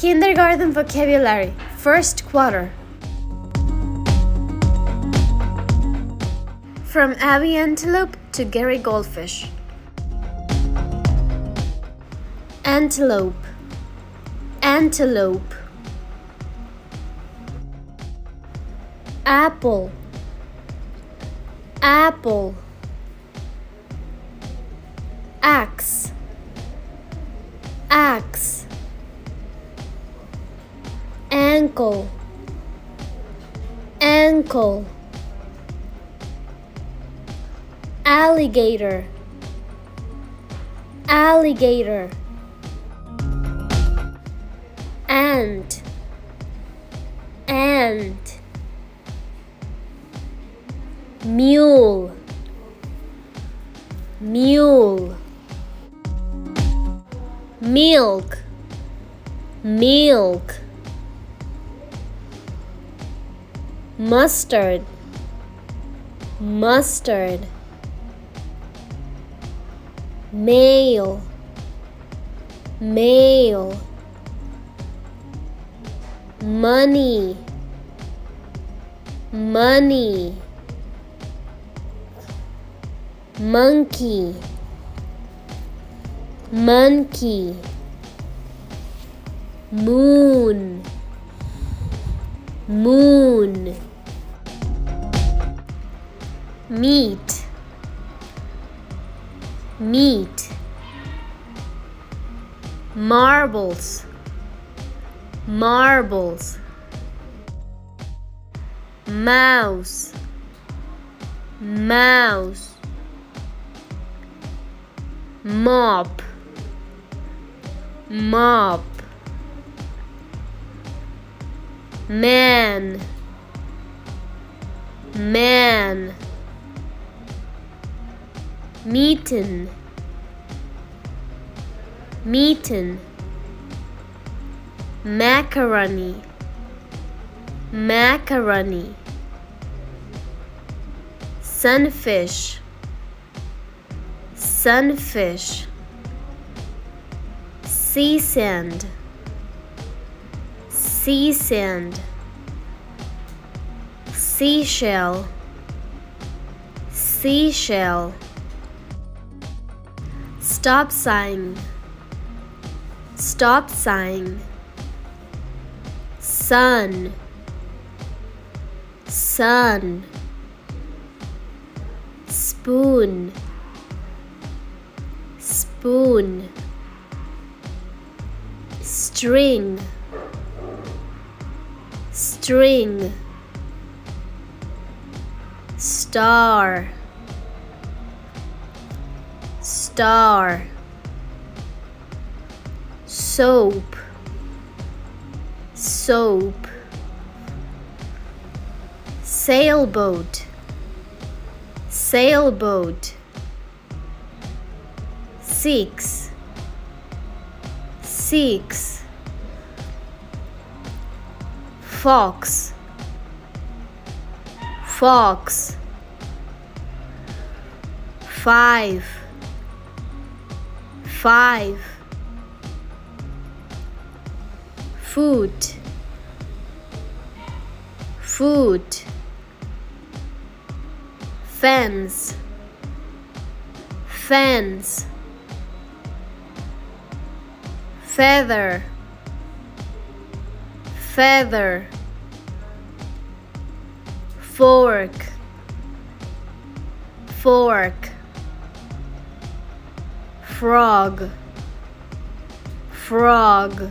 Kindergarten vocabulary, first quarter. From Abby Antelope to Gary Goldfish. Antelope, antelope. Apple, apple. Axe, axe. Ankle, ankle. Alligator, alligator. Ant, ant. Mule, mule. Milk, milk. Mustard, mustard. Mail, mail. Money, money. Monkey, monkey. Moon, moon. Meat, meat. Marbles, marbles. Mouse, mouse. Mop, mop. Man, man. Meetin, meetin. Macaroni, macaroni. Sunfish, sunfish. Sea sand, sea sand. Seashell, seashell. Stop sign, stop sign. Sun, sun. Spoon, spoon. String, string. Star, star. Soap, soap. Sailboat, sailboat. Six, six. Fox, fox. Five, five. Foot, foot. Fence, fence. Feather, feather. Fork, fork. Frog, frog.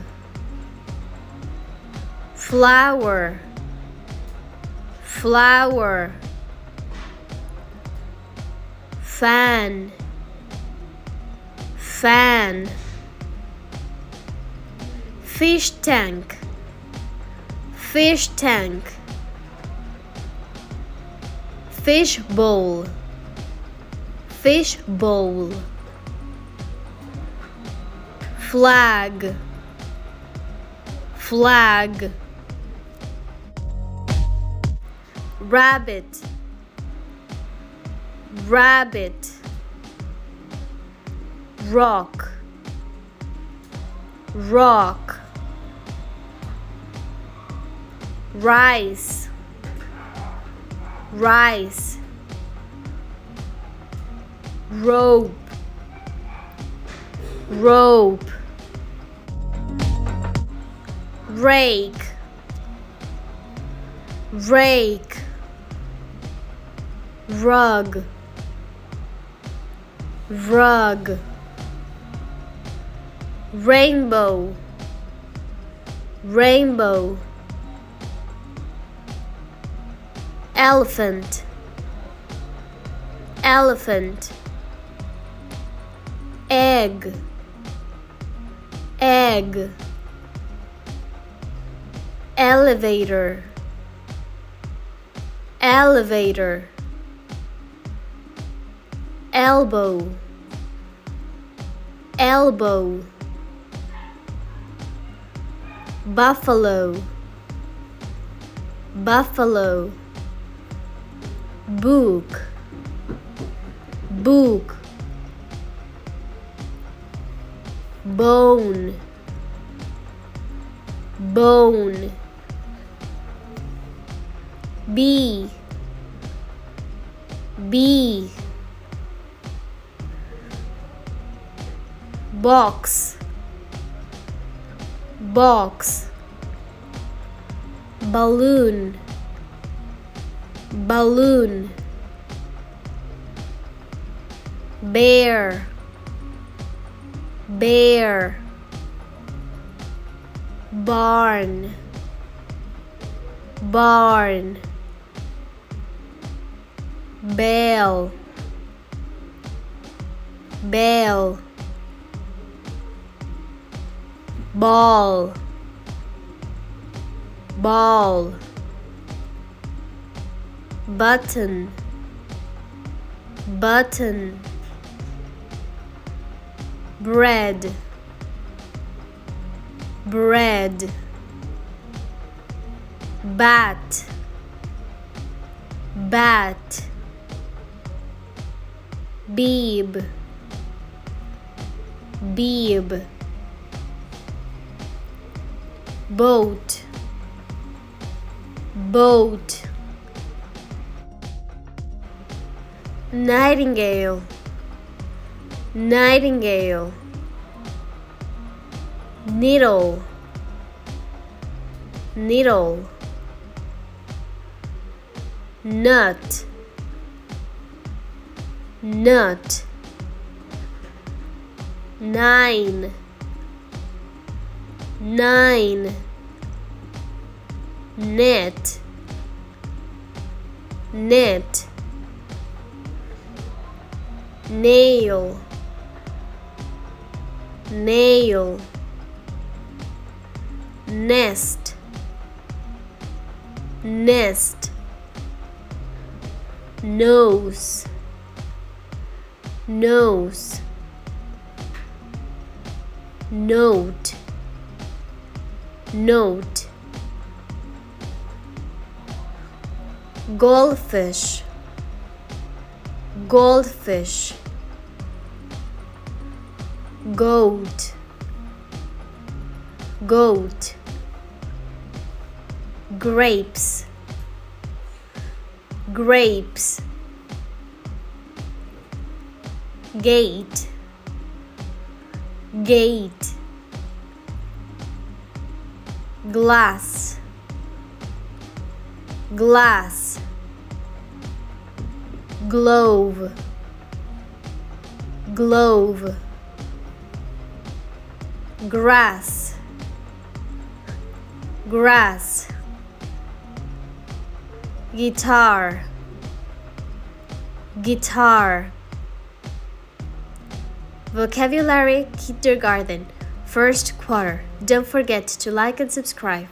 Flower, flower. Fan, fan. Fish tank, fish tank. Fish bowl, fish bowl. Flag, flag. Rabbit, rabbit. Rock, rock. rice. Rice. Rope. Rope rake. Rake. Rug. Rug. Rainbow. Rainbow. Elephant. Elephant. Egg. Egg elevator. Elevator. Elbow. Elbow. Buffalo. Buffalo. Book. Book. Bone. Bone bee B. Box. Box. Balloon. Balloon. Bear. Bear. Barn. Barn bell. Bell. Ball. Ball. Button. Button. Bread. Bread. Bat. Bat beeb. Beeb. Boat. Boat. Nightingale. Nightingale. Needle. Needle. Nut nut nine. Nine. Net. Net. Nail. Nail. Nest. Nest. Nose nose. Note. Note. Goldfish. Goldfish. Goat. Goat. Grapes. Grapes gate. Gate. Glass. Glass. Glove. Glove. Grass. Grass. Guitar. Guitar vocabulary kindergarten first quarter. Don't forget to like and subscribe